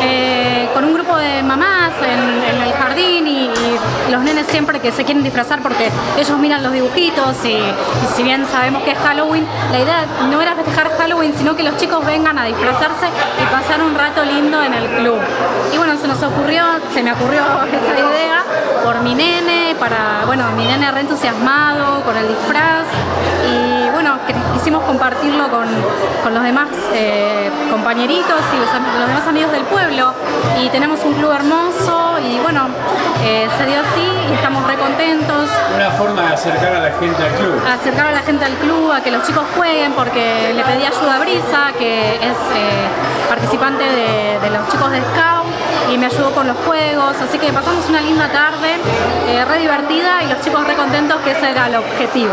eh, con un grupo de mamás en, el jardín y, los nenes siempre que se quieren disfrazar porque ellos miran los dibujitos y, si bien sabemos que es Halloween, la idea no era festejar Halloween, sino que los chicos vengan a disfrazarse y pasar un rato lindo en el club. Y bueno, se nos ocurrió, se me ocurrió esta idea por mi nene, para, bueno, mi nene re entusiasmado con el disfraz y compartirlo con, los demás eh, compañeritos y los, demás amigos del pueblo y tenemos un club hermoso y bueno, eh, se dio así y estamos re contentos. Una forma de acercar a la gente al club. Acercar a la gente al club, a que los chicos jueguen porque le pedí ayuda a Brisa, que es eh, participante de, de los chicos de Scout y me ayudó con los juegos, así que pasamos una linda tarde, re divertida y los chicos re contentos que ese era el objetivo.